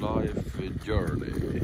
life journey.